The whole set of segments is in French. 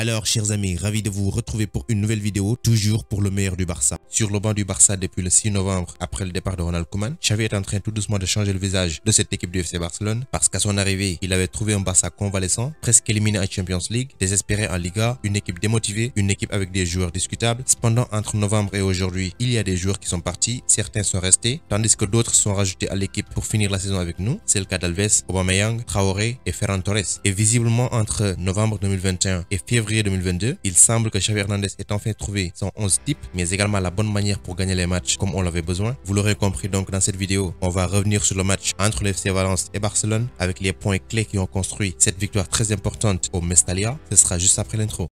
Alors, chers amis, ravi de vous retrouver pour une nouvelle vidéo, toujours pour le meilleur du Barça. Sur le banc du Barça depuis le 6 novembre, après le départ de Ronald Koeman, Xavi est en train tout doucement de changer le visage de cette équipe du FC Barcelone, parce qu'à son arrivée, il avait trouvé un Barça convalescent, presque éliminé en Champions League, désespéré en Liga, une équipe démotivée, une équipe avec des joueurs discutables. Cependant, entre novembre et aujourd'hui, il y a des joueurs qui sont partis, certains sont restés, tandis que d'autres sont rajoutés à l'équipe pour finir la saison avec nous. C'est le cas d'Alves, Aubameyang, Traoré et Ferran Torres. Et visiblement, entre novembre 2021 et février 2022, il semble que Xavi Hernandez ait enfin trouvé son 11 type, mais également la bonne manière pour gagner les matchs comme on l'avait besoin. Vous l'aurez compris donc dans cette vidéo, on va revenir sur le match entre le FC Valence et Barcelone avec les points clés qui ont construit cette victoire très importante au Mestalia. Ce sera juste après l'intro.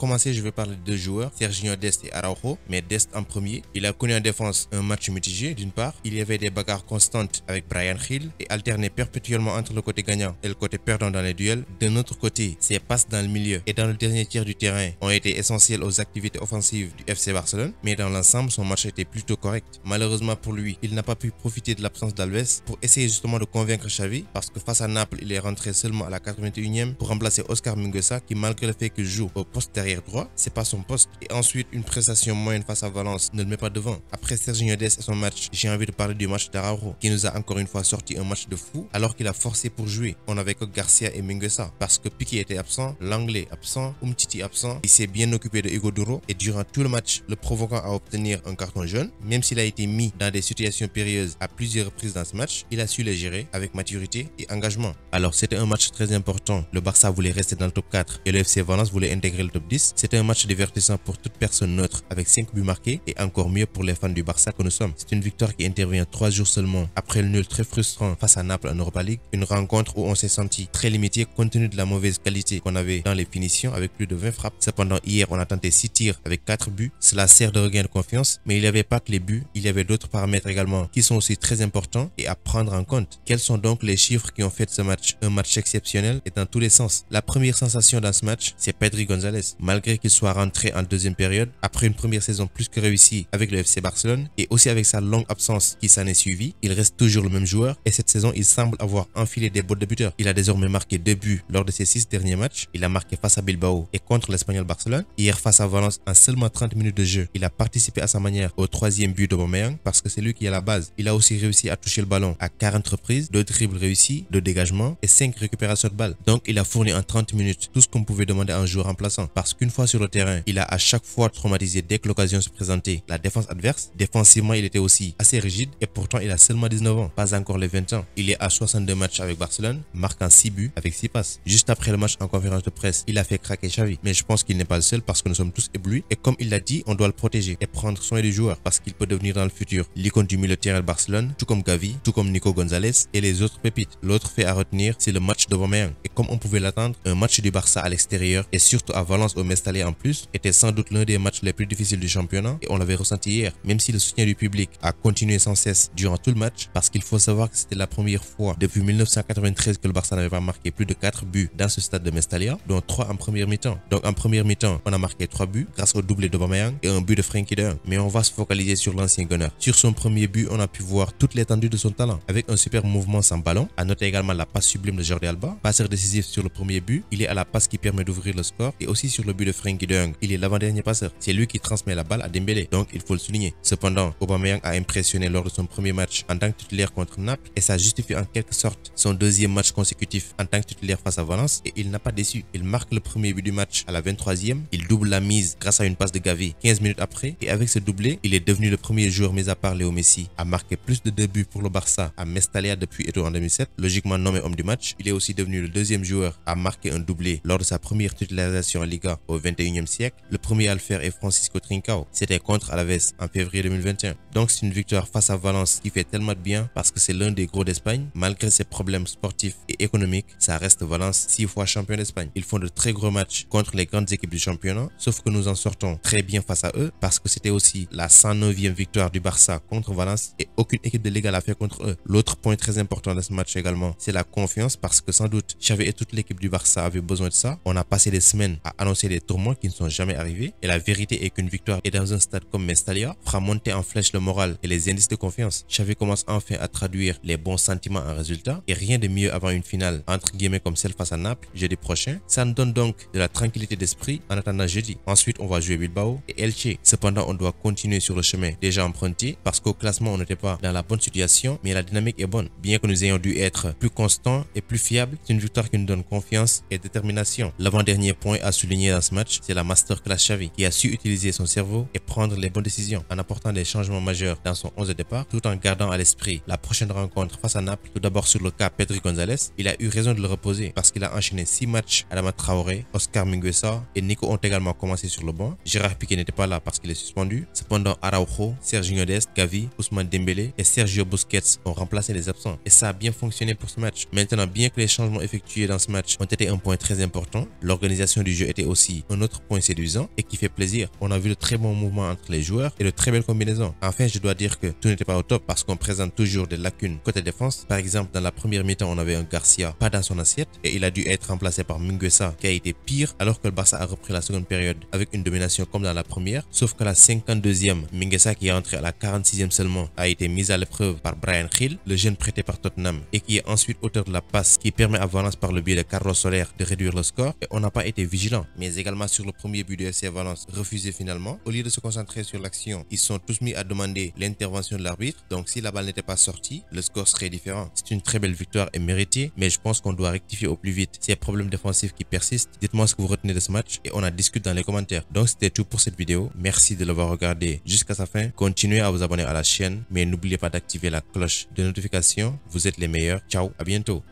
Commencer, je vais parler de deux joueurs, Serginho Dest et Araujo, mais Dest en premier. Il a connu en défense un match mitigé d'une part. Il y avait des bagarres constantes avec Brian Hill et alterné perpétuellement entre le côté gagnant et le côté perdant dans les duels. D'un autre côté, ses passes dans le milieu et dans le dernier tiers du terrain ont été essentielles aux activités offensives du FC Barcelone, mais dans l'ensemble, son match était plutôt correct. Malheureusement pour lui, il n'a pas pu profiter de l'absence d'Alves pour essayer justement de convaincre Xavi parce que face à Naples, il est rentré seulement à la 81e pour remplacer Oscar Minguesa qui malgré le fait qu'il joue au poste droit, c'est pas son poste. Et ensuite, une prestation moyenne face à Valence ne le met pas devant. Après Sergio Dest et son match, j'ai envie de parler du match d'Araujo, qui nous a encore une fois sorti un match de fou, alors qu'il a forcé pour jouer. On avait que Garcia et Minguesa, parce que Piqué était absent, Langlais absent, Umtiti absent. Il s'est bien occupé de Hugo Duro, et durant tout le match, le provoquant à obtenir un carton jaune. Même s'il a été mis dans des situations périlleuses à plusieurs reprises dans ce match, il a su les gérer avec maturité et engagement. Alors c'était un match très important. Le Barça voulait rester dans le top 4 et le FC Valence voulait intégrer le top 10. C'était un match divertissant pour toute personne neutre avec 5 buts marqués et encore mieux pour les fans du Barça que nous sommes. C'est une victoire qui intervient 3 jours seulement après le nul très frustrant face à Naples en Europa League. Une rencontre où on s'est senti très limité compte tenu de la mauvaise qualité qu'on avait dans les finitions avec plus de 20 frappes. Cependant hier on a tenté 6 tirs avec 4 buts. Cela sert de regain de confiance mais il n'y avait pas que les buts, il y avait d'autres paramètres également qui sont aussi très importants et à prendre en compte. Quels sont donc les chiffres qui ont fait ce match un match exceptionnel et dans tous les sens? La première sensation dans ce match c'est Pedri Gonzalez. Malgré qu'il soit rentré en deuxième période après une première saison plus que réussie avec le FC Barcelone et aussi avec sa longue absence qui s'en est suivie, il reste toujours le même joueur et cette saison il semble avoir enfilé des bottes de buteur. Il a désormais marqué deux buts lors de ses six derniers matchs. Il a marqué face à Bilbao et contre l'Espagnol Barcelone. Hier face à Valence en seulement 30 minutes de jeu, il a participé à sa manière au troisième but de d'Aubameyang parce que c'est lui qui à la base. Il a aussi réussi à toucher le ballon à 40 reprises, deux dribbles réussis, deux dégagements et 5 récupérations de balles. Donc il a fourni en 30 minutes tout ce qu'on pouvait demander à un joueur remplaçant parce qu'une fois sur le terrain, il a à chaque fois traumatisé dès que l'occasion se présentait la défense adverse. Défensivement, il était aussi assez rigide et pourtant il a seulement 19 ans, pas encore les 20 ans. Il est à 62 matchs avec Barcelone, marquant 6 buts avec 6 passes. Juste après le match en conférence de presse, il a fait craquer Xavi. Mais je pense qu'il n'est pas le seul parce que nous sommes tous éblouis et comme il l'a dit, on doit le protéger et prendre soin du joueur parce qu'il peut devenir dans le futur l'icône du milieu de terrain de Barcelone, tout comme Gavi, tout comme Nico Gonzalez et les autres pépites. L'autre fait à retenir, c'est le match de d'Aubameyang. Et comme on pouvait l'attendre, un match du Barça à l'extérieur et surtout à Valence au Mestalla en plus était sans doute l'un des matchs les plus difficiles du championnat et on l'avait ressenti hier. Même si le soutien du public a continué sans cesse durant tout le match, parce qu'il faut savoir que c'était la première fois depuis 1993 que le Barça n'avait pas marqué plus de 4 buts dans ce stade de Mestalla, dont 3 en première mi-temps. Donc en première mi-temps, on a marqué 3 buts grâce au doublé d'Aubameyang et un but de Frenkie de Mais on va se focaliser sur l'ancien gunner. Sur son premier but, on a pu voir toute l'étendue de son talent avec un super mouvement sans ballon. À noter également la passe sublime de Jordi Alba, passeur décisif sur le premier but. Il est à la passe qui permet d'ouvrir le score et aussi sur le but de Frenkie de Il est l'avant-dernier passeur. C'est lui qui transmet la balle à Dembélé, donc il faut le souligner. Cependant, Aubameyang a impressionné lors de son premier match en tant que titulaire contre Naples et ça justifie en quelque sorte son deuxième match consécutif en tant que titulaire face à Valence et il n'a pas déçu. Il marque le premier but du match à la 23e, il double la mise grâce à une passe de Gavi 15 minutes après et avec ce doublé, il est devenu le premier joueur mis à part Léo Messi à marquer plus de deux buts pour le Barça à Mestalla depuis Eto en 2007, logiquement nommé homme du match. Il est aussi devenu le deuxième joueur à marquer un doublé lors de sa première titularisation en Liga au 21e siècle. Le premier à le faire est Francisco Trincao. C'était contre Alaves en février 2021. Donc c'est une victoire face à Valence qui fait tellement de bien parce que c'est l'un des gros d'Espagne. Malgré ses problèmes sportifs et économiques, ça reste Valence six fois champion d'Espagne. Ils font de très gros matchs contre les grandes équipes du championnat, sauf que nous en sortons très bien face à eux parce que c'était aussi la 109e victoire du Barça contre Valence et aucune équipe de Liga l'a fait contre eux. L'autre point très important de ce match également, c'est la confiance parce que sans doute Xavi et toute l'équipe du Barça avaient besoin de ça. On a passé des semaines à annoncer des tourments qui ne sont jamais arrivés et la vérité est qu'une victoire et dans un stade comme Mestalia fera monter en flèche le moral et les indices de confiance. Xavi commence enfin à traduire les bons sentiments en résultats et rien de mieux avant une finale entre guillemets comme celle face à Naples jeudi prochain. Ça nous donne donc de la tranquillité d'esprit en attendant jeudi. Ensuite, on va jouer Bilbao et Elche. Cependant, on doit continuer sur le chemin déjà emprunté parce qu'au classement, on n'était pas dans la bonne situation, mais la dynamique est bonne. Bien que nous ayons dû être plus constants et plus fiables, c'est une victoire qui nous donne confiance et détermination. L'avant-dernier point à souligner dans ce match, c'est la masterclass Xavi qui a su utiliser son cerveau et prendre les bonnes décisions en apportant des changements majeurs dans son 11 de départ tout en gardant à l'esprit la prochaine rencontre face à Naples. Tout d'abord sur le cas Pedri Gonzalez, il a eu raison de le reposer parce qu'il a enchaîné 6 matchs la Traoré, Oscar Minguesa et Nico ont également commencé sur le banc. Gérard Piqué n'était pas là parce qu'il est suspendu. Cependant, Araujo, Sergio Dest, Gavi, Ousmane Dembélé et Sergio Busquets ont remplacé les absents et ça a bien fonctionné pour ce match. Maintenant, bien que les changements effectués dans ce match ont été un point très important, l'organisation du jeu était aussi un autre point séduisant et qui fait plaisir. On a vu de très bons mouvements entre les joueurs et de très belles combinaisons. Enfin, je dois dire que tout n'était pas au top parce qu'on présente toujours des lacunes côté défense. Par exemple, dans la première mi-temps, on avait un Garcia pas dans son assiette et il a dû être remplacé par Minguesa qui a été pire alors que le Barça a repris la seconde période avec une domination comme dans la première. Sauf que la 52e, Minguesa qui est entré à la 46e seulement a été mise à l'épreuve par Brian Hill, le jeune prêté par Tottenham et qui est ensuite auteur de la passe qui permet à Valence par le biais de Carlos Soler de réduire le score et on n'a pas été vigilant. Mais également sur le premier but du FC Valence refusé finalement. Au lieu de se concentrer sur l'action, ils sont tous mis à demander l'intervention de l'arbitre. Donc si la balle n'était pas sortie, le score serait différent. C'est une très belle victoire et méritée, mais je pense qu'on doit rectifier au plus vite ces problèmes défensifs qui persistent. Dites-moi ce que vous retenez de ce match et on en discute dans les commentaires. Donc c'était tout pour cette vidéo. Merci de l'avoir regardé jusqu'à sa fin. Continuez à vous abonner à la chaîne, mais n'oubliez pas d'activer la cloche de notification. Vous êtes les meilleurs. Ciao, à bientôt.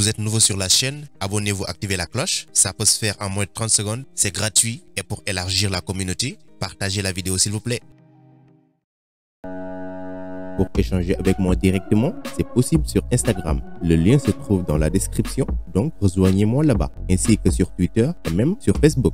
Vous êtes nouveau sur la chaîne, abonnez-vous, activez la cloche. Ça peut se faire en moins de 30 secondes. C'est gratuit et pour élargir la communauté, partagez la vidéo s'il vous plaît. Pour échanger avec moi directement, c'est possible sur Instagram. Le lien se trouve dans la description, donc rejoignez-moi là-bas, ainsi que sur Twitter et même sur Facebook.